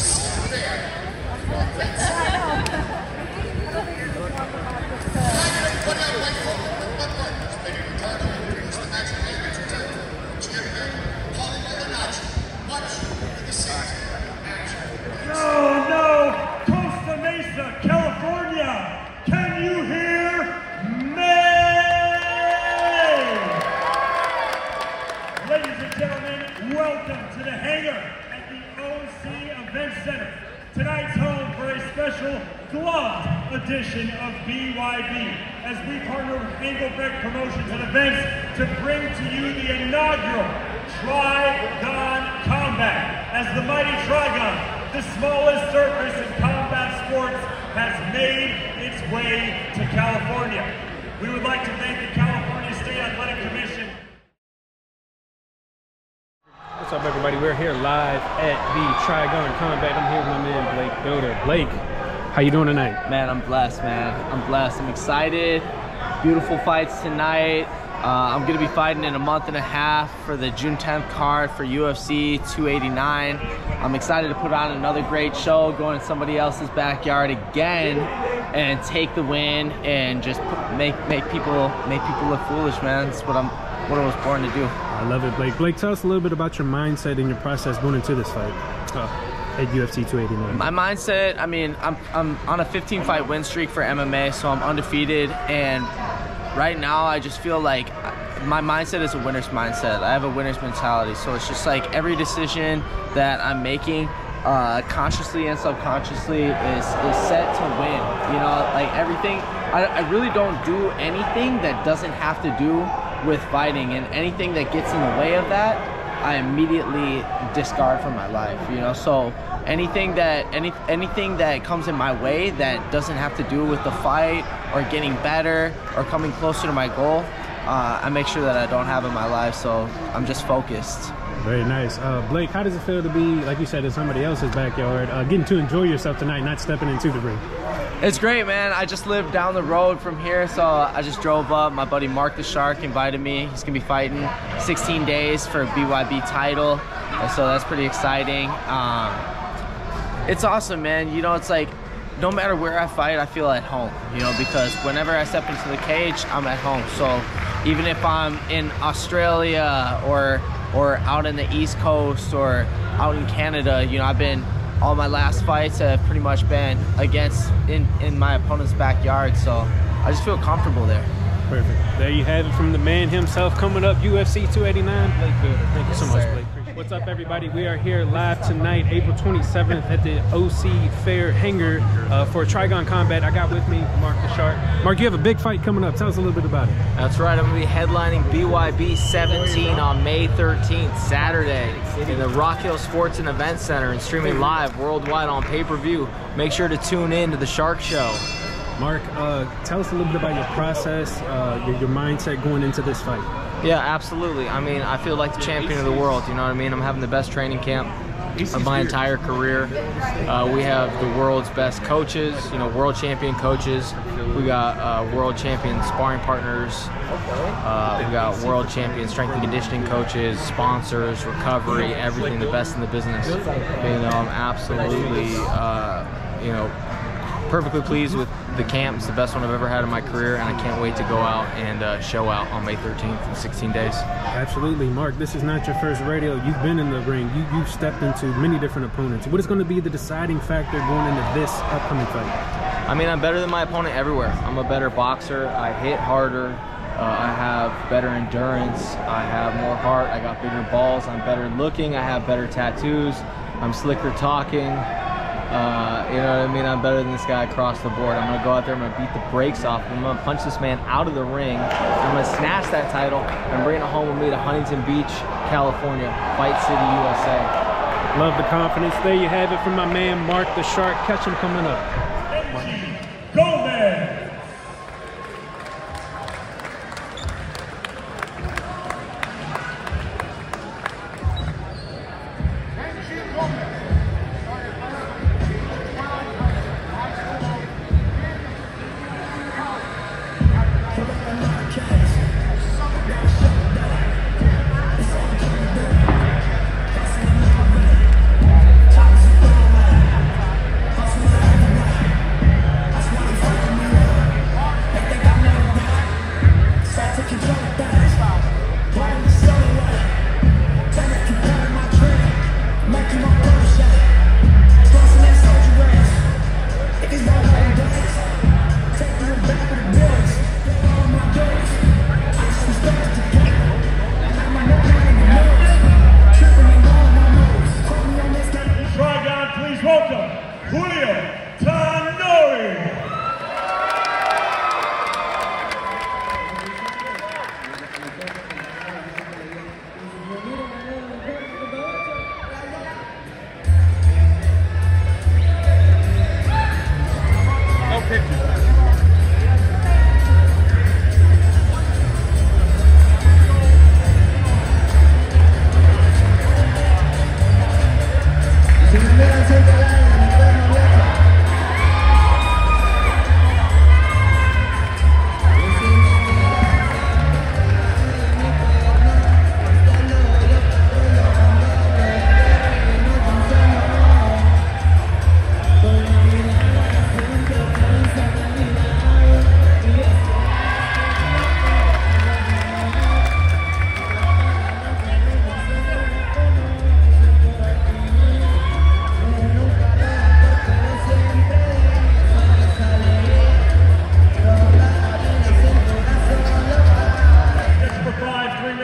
Oh how you doing tonight? Man, I'm blessed, man. I'm blessed. I'm excited. Beautiful fights tonight. Uh, I'm gonna be fighting in a month and a half for the June 10th card for UFC 289. I'm excited to put on another great show, go in somebody else's backyard again, and take the win and just put, make make people make people look foolish, man. That's what I'm what I was born to do. I love it, Blake. Blake, tell us a little bit about your mindset and your process going into this fight uh, at UFC 289. My mindset, I mean, I'm, I'm on a 15 fight win streak for MMA, so I'm undefeated. And right now, I just feel like my mindset is a winner's mindset. I have a winner's mentality. So it's just like every decision that I'm making, uh, consciously and subconsciously, is, is set to win. You know, like everything, I, I really don't do anything that doesn't have to do with fighting. And anything that gets in the way of that, I immediately discard from my life, you know. So anything that any anything that comes in my way that doesn't have to do with the fight or getting better or coming closer to my goal, uh, I make sure that I don't have in my life. So I'm just focused. Very nice. Uh, Blake, how does it feel to be, like you said, in somebody else's backyard, uh, getting to enjoy yourself tonight, not stepping into the ring? It's great, man. I just live down the road from here, so I just drove up. My buddy Mark the Shark invited me. He's gonna be fighting 16 days for a BYB title, so that's pretty exciting. Um, it's awesome, man. You know, it's like no matter where I fight, I feel at home. You know, because whenever I step into the cage, I'm at home. So even if I'm in Australia or or out in the East Coast or out in Canada, you know, I've been all my last fights have pretty much been against in in my opponent's backyard. So I just feel comfortable there. Perfect. There you have it from the man himself coming up, UFC 289. Blake. Thank you so much, sir. Blake. What's up, everybody? We are here live tonight, April 27th, at the OC Fair Hangar uh, for Trigon Combat. I got with me Mark the Shark. Mark, you have a big fight coming up. Tell us a little bit about it. That's right. I'm going to be headlining BYB 17 on May 13th, Saturday, in the Rock Hill Sports and Event Center and streaming live worldwide on pay-per-view. Make sure to tune in to the Shark Show. Mark, uh, tell us a little bit about your process, uh, your, your mindset going into this fight. Yeah, absolutely. I mean, I feel like the champion of the world. You know what I mean? I'm having the best training camp of my entire career. Uh, we have the world's best coaches, you know, world champion coaches. We got uh, world champion sparring partners. Uh, we got world champion strength and conditioning coaches, sponsors, recovery, everything, the best in the business. You know, I'm absolutely, uh, you know, perfectly pleased with the camp. It's the best one I've ever had in my career, and I can't wait to go out and uh, show out on May 13th in 16 days. Absolutely, Mark. This is not your first radio. You've been in the ring. You, you've stepped into many different opponents. What is going to be the deciding factor going into this upcoming fight? I mean, I'm better than my opponent everywhere. I'm a better boxer. I hit harder. Uh, I have better endurance. I have more heart. I got bigger balls. I'm better looking. I have better tattoos. I'm slicker talking. Uh, you know what I mean? I'm better than this guy across the board. I'm gonna go out there. I'm gonna beat the brakes off. I'm gonna punch this man out of the ring. I'm gonna snatch that title and bring it home with me to Huntington Beach, California, Fight City, USA. Love the confidence. There you have it from my man Mark the Shark. Catch him coming up.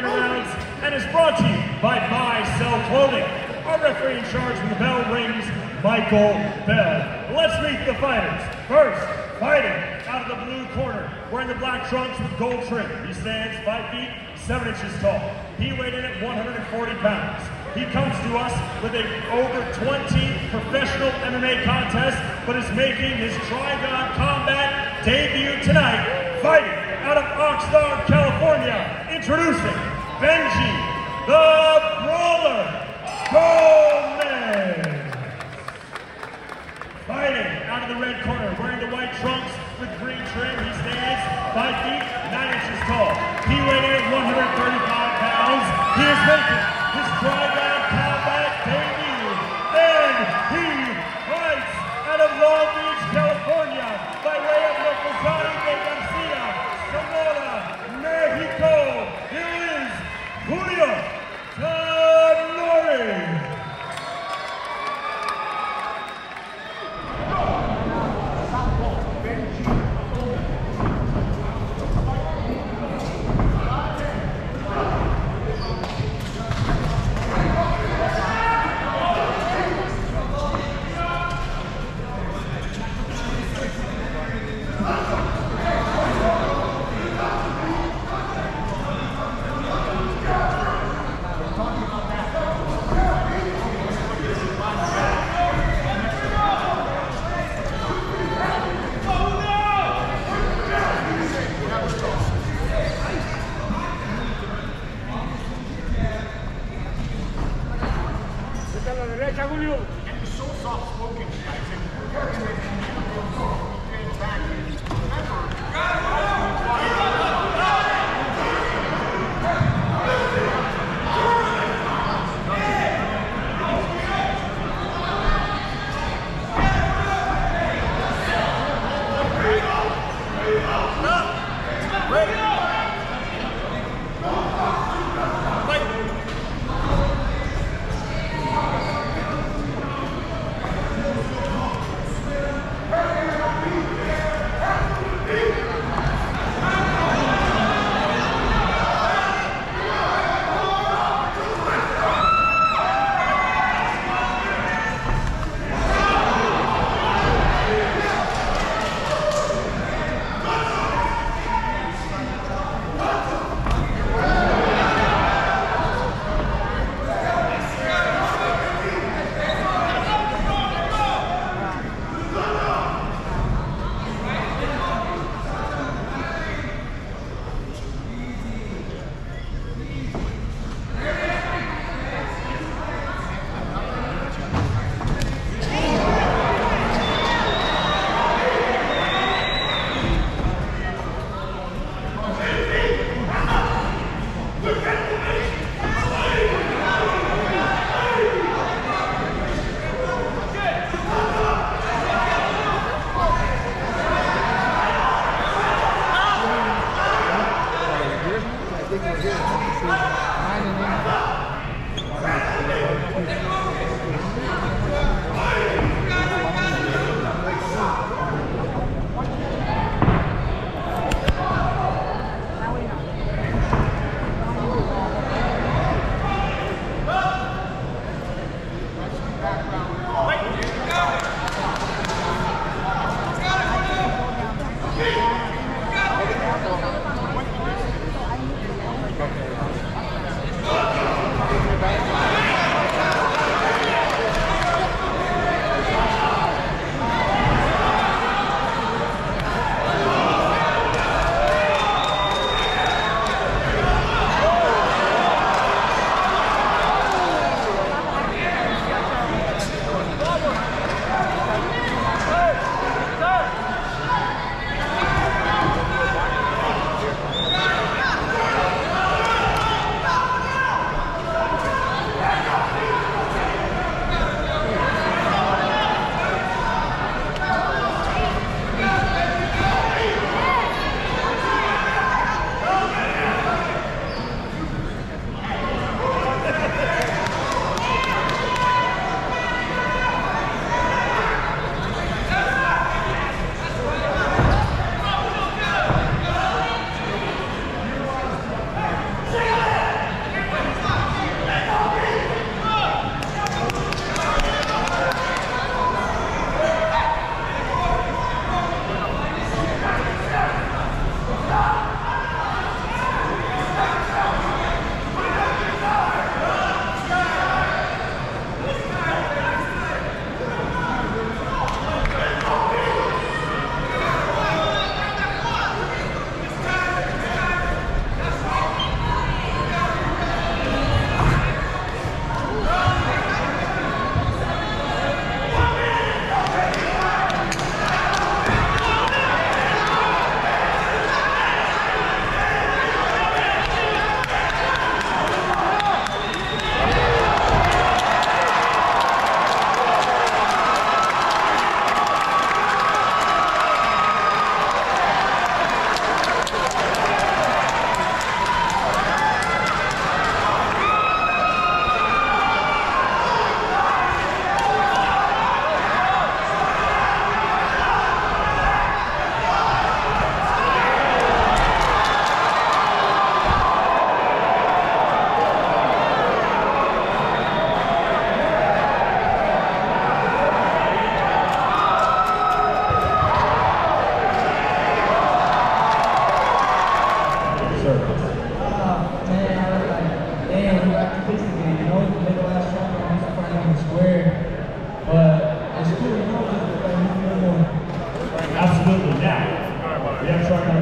rounds and is brought to you by Buy Sell Clothing. Our referee in charge when the bell rings, Michael Bell. Let's meet the fighters. First, fighting out of the blue corner, wearing the black trunks with gold trim. He stands 5 feet 7 inches tall. He weighed in at 140 pounds. He comes to us with a over 20 professional MMA contests, but is making his Trigon Combat debut tonight, fighting out of Oxnard, California. Introducing Benji the Brawler Gomez. Fighting out of the red corner, wearing the white trunks with green trim. He stands 5 feet, 9 inches tall. He weighed in at 135 pounds. He is making his Trigon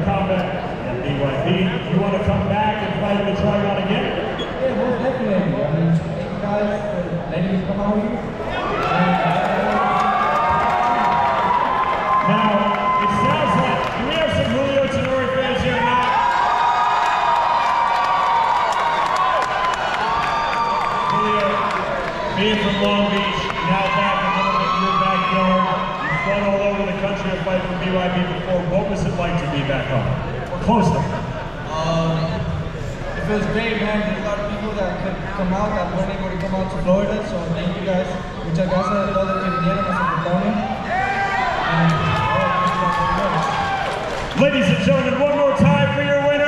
comeback. And BYB, you want to come back and fight the Trigon again? Yeah, most definitely. I mean, guys, uh, ladies, come out here. Close them. Um, it feels great, man. There's a lot of people that could come out that weren't able to come out to Florida, so thank you guys. Muchas gracias a todos los que the a Ladies and gentlemen, one more time for your winner.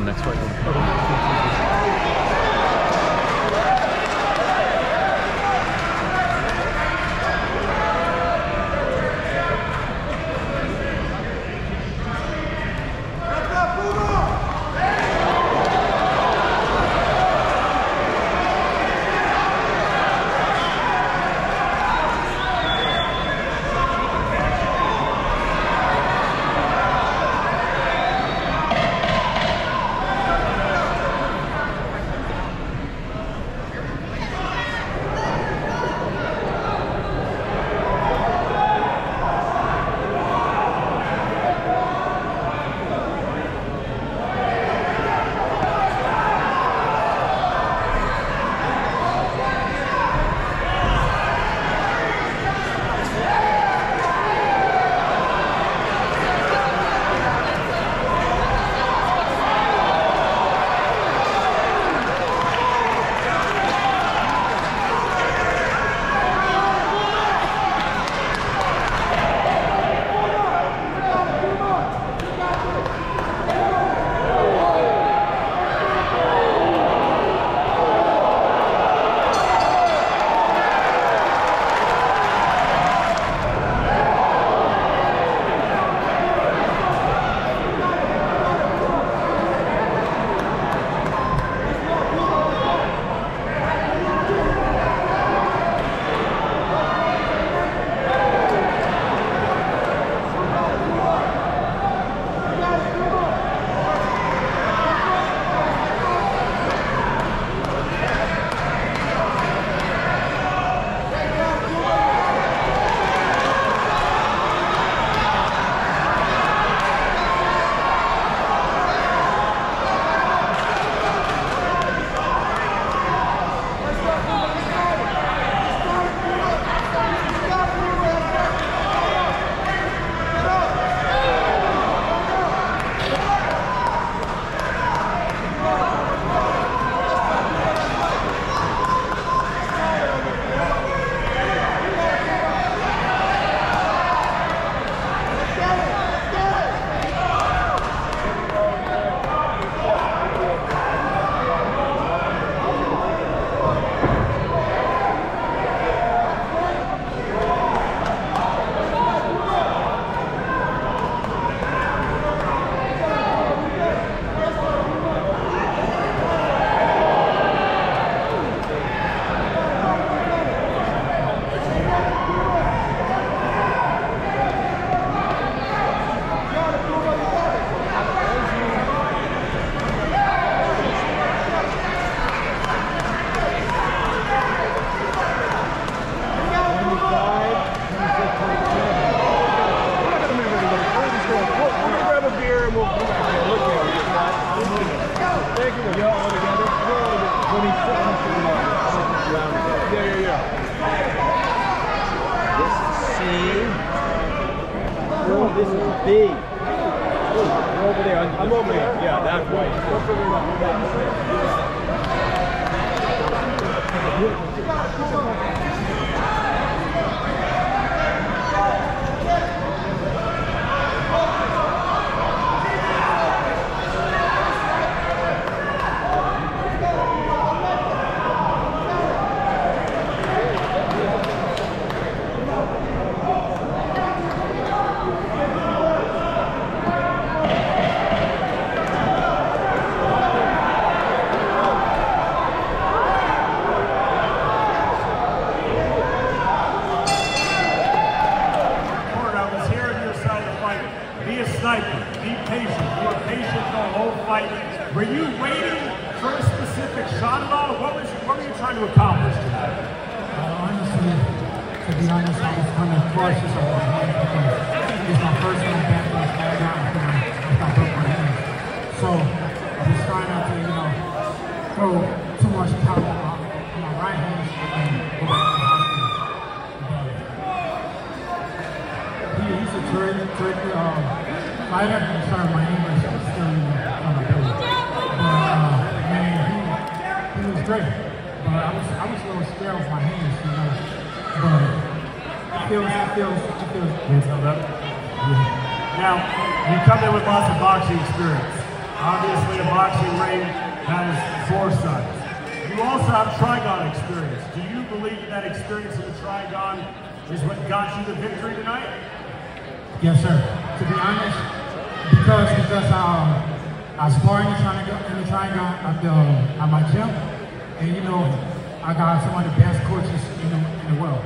The next fight. Sniper. Be patient. You were patient the whole fight. Were you waiting for a specific shot at all? What was what were you trying to accomplish tonight? Uh, honestly, to be honest, I was kind of cautious of my hand because it's my first time back in the out and I broke my hand. So I was trying not to, you know, throw too much power on on my right hand he's a terrific, terrific um, fighter. I'm sorry, my English is still you know, on the page. But uh, man, he, he was great. But I was I was a little scared with my hands, you know. But it feels it feels it feels Hands held up. Now, you come in with lots of boxing experience. Obviously, a boxing ring has four sides. You also have Trigon experience. Do you believe that, that experience in the Trigon is what got you the victory tonight? Yes, sir. To be honest, because because um, I sparring in the triangle in the triangle at the at my gym, and you know I got some of the best coaches in the in the world.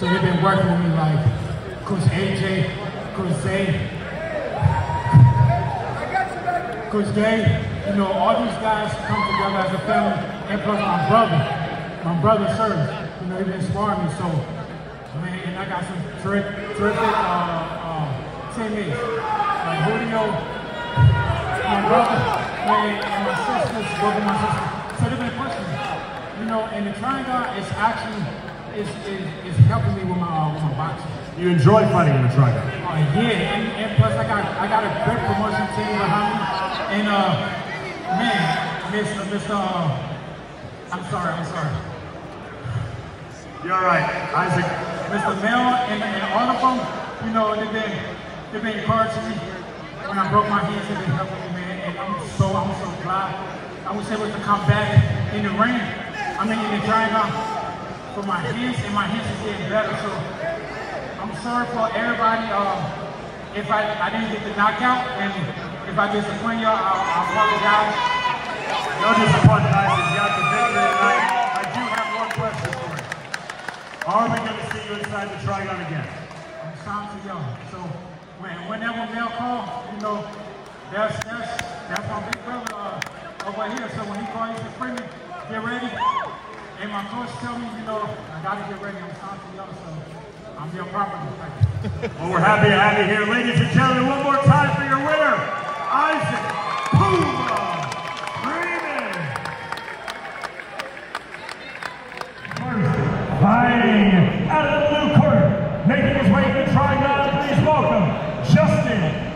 So they've been working with me like Coach AJ, Coach Zay, Coach Day. You know all these guys come together as a family, and plus my brother, my brother Serge. You know they've been sparring me so. Man, and I got some terrific, terrific uh, uh, teammates like Julio, my brother, man, and my sisters, both of my sisters. So they've been pushing me, you know. And the triangle is actually is is, is helping me with my uh, with my boxing. You enjoy fighting in the Trigon. Uh, yeah, and, and plus I got I got a great promotion team behind me, and uh, man, Miss uh, Miss uh, I'm sorry, I'm sorry. You're all right, Isaac. Mr. Mel and, and all of them, you know, they've been they've been encouraging me. When I broke my hands, they've been helping me, man. And I'm so I'm so glad I was able to come back in the ring. I mean, in the triangle for my hands, and my hands is getting better. So I'm sorry for everybody. Um, if I, I didn't get the knockout, and if I disappoint y'all, I'll, I'll apologize. No disappointment, Isaac. Y'all the victory tonight. I do have one question for you. Are we going to see you inside the Trigon again? I'm signed to y'all. So when whenever Mel call, you know, that's that's that's my big brother uh, over here. So when he calls, to bring me, get ready. And my coach tell me, you know, I gotta get ready. I'm talking to y'all, so I'm your property. Well, we're happy to have you here. Ladies and gentlemen, one more time for your winner, Isaac Puma Freeman. Fighting out of the blue corner, making his way to the Trigon, please welcome Justyn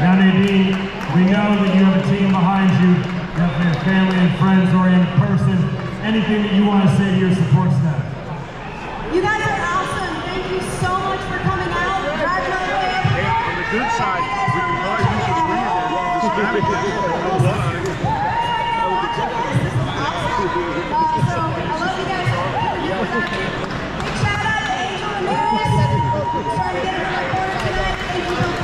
Now, Nadine, we know that you have a team behind you, whether it's family and friends or in person. Anything that you want to say to your support staff? You guys are awesome. Thank you so much for coming out. Congratulations. On the good side, we can use a. Big shout out to Angel Ramirez. Trying to get her on the tonight. Thank you.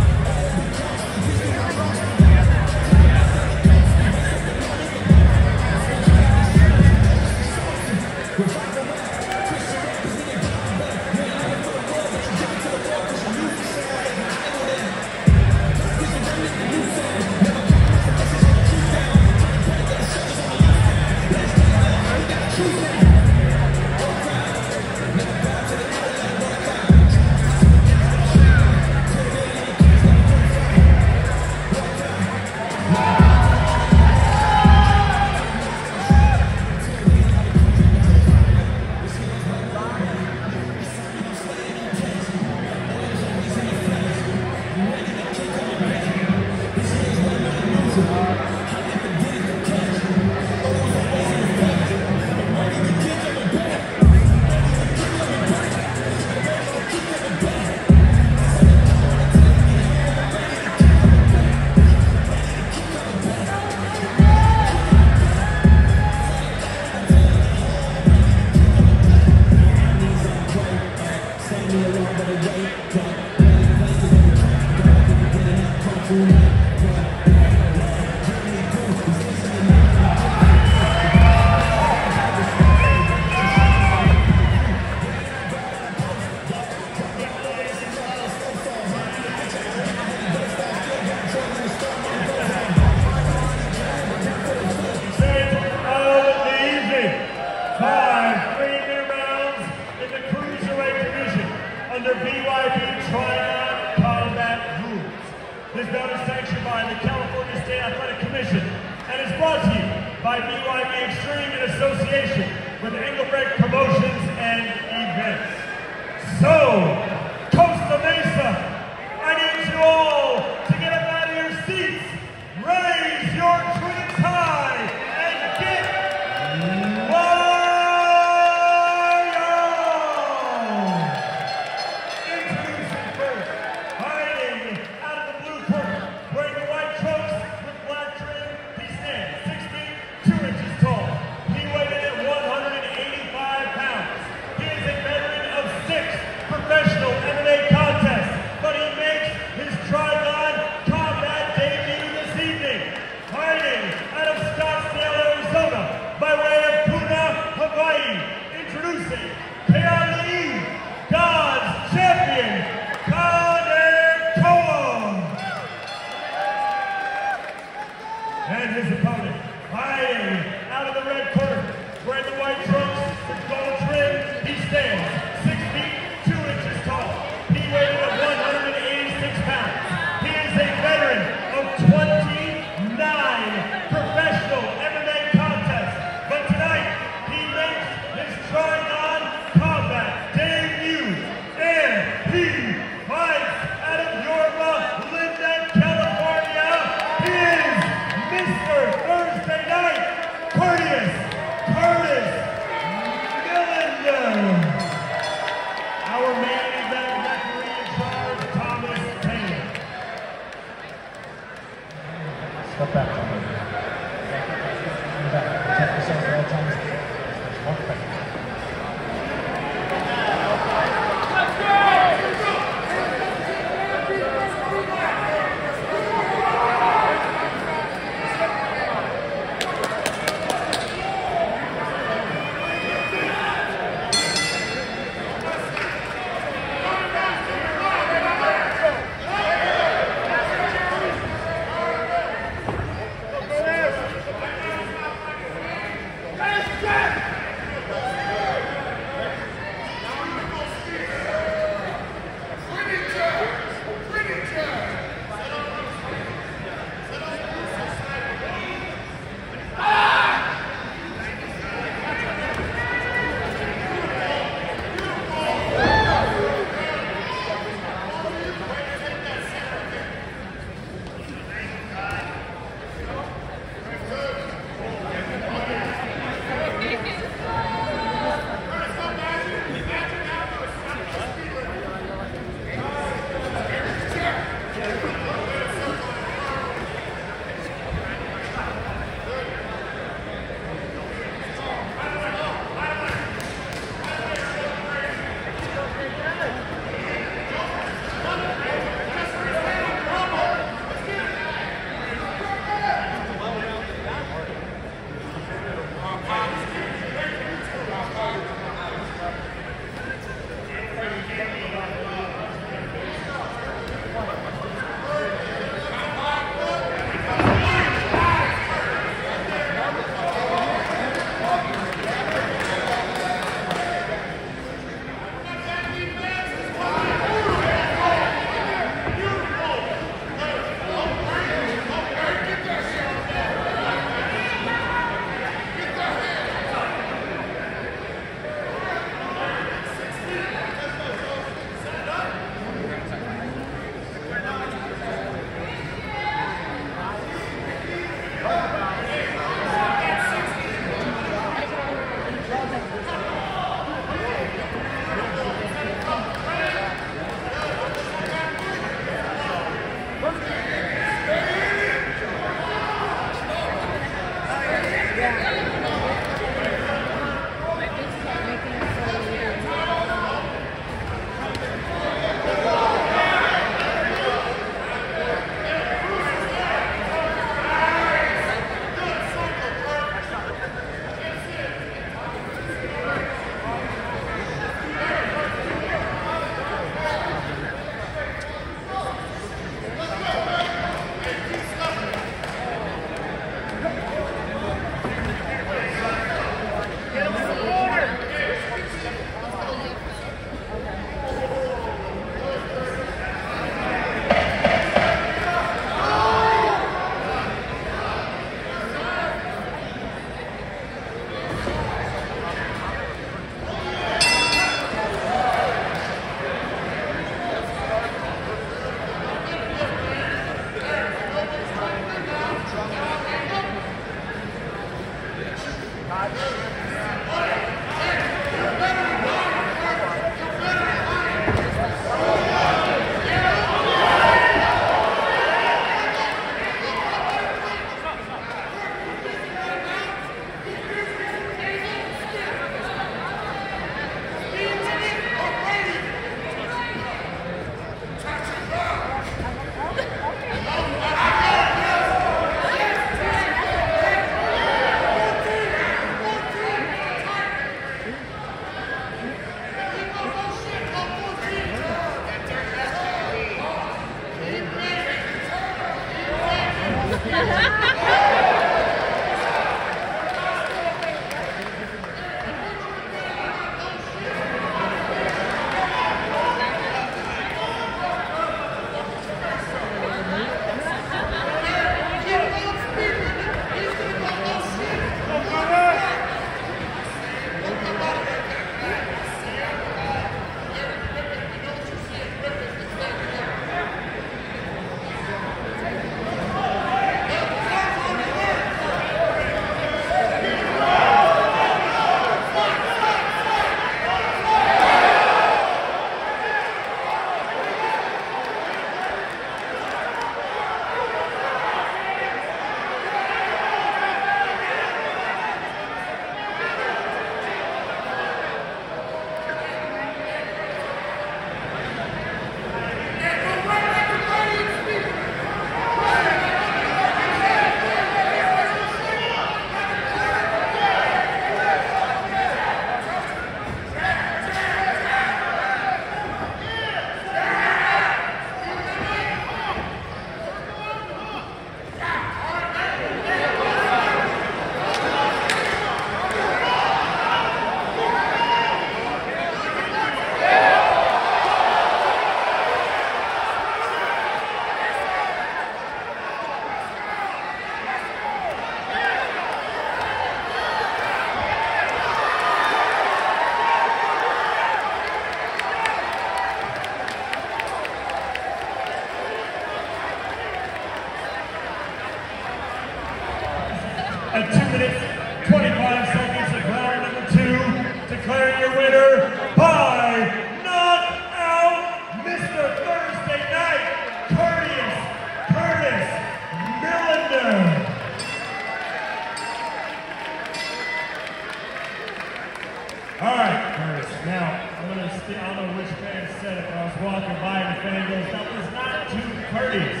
I don't know which fan said it, but I was walking by and the fan goes, "That was not too courteous."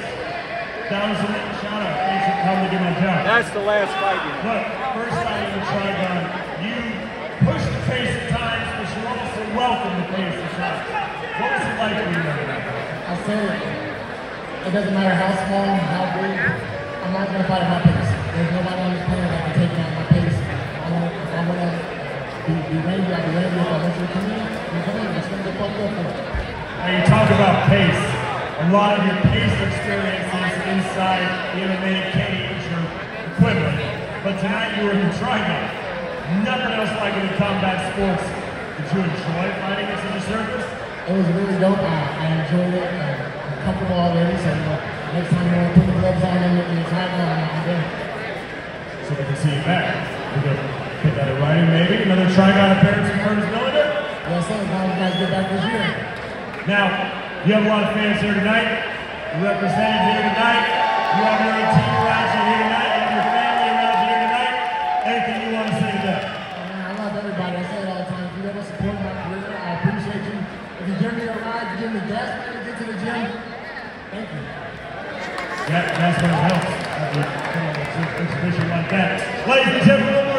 That was a little shout out. Thanks for coming to get my job. That's the last fight you had. Look, first time in the Trigon, you pushed the pace at times, but you also welcomed the pace at times. What was it like for you? I said it doesn't matter how small, how big, I'm not gonna fight at my pace. There's nobody on this planet that can take me Now you talk about pace. A lot of your pace experiences inside the MMA cage or equivalent, but tonight you were in the Trigon. Nothing else like it in combat sports. Did you enjoy fighting us on the surface? It was really dope. I, I enjoyed it. I'm comfortable already, so next time you want to put the gloves on and, try it on, I'm there. So we can see you back. Going that in writing maybe. Another Trigon appearance from Curtis Millender. Yes, sir. As you guys get back this year. Now, you have a lot of fans here tonight. You're represented here tonight. You have your own team around you here tonight. You have your family around you here tonight. Anything you want to say to them? Oh, man, I love everybody. I say it all the time. If you ever support my career, I appreciate you. If you give me a ride, you give me gas money to get to the gym, thank you. That, that's what helps. You exhibition like that. Ladies and gentlemen,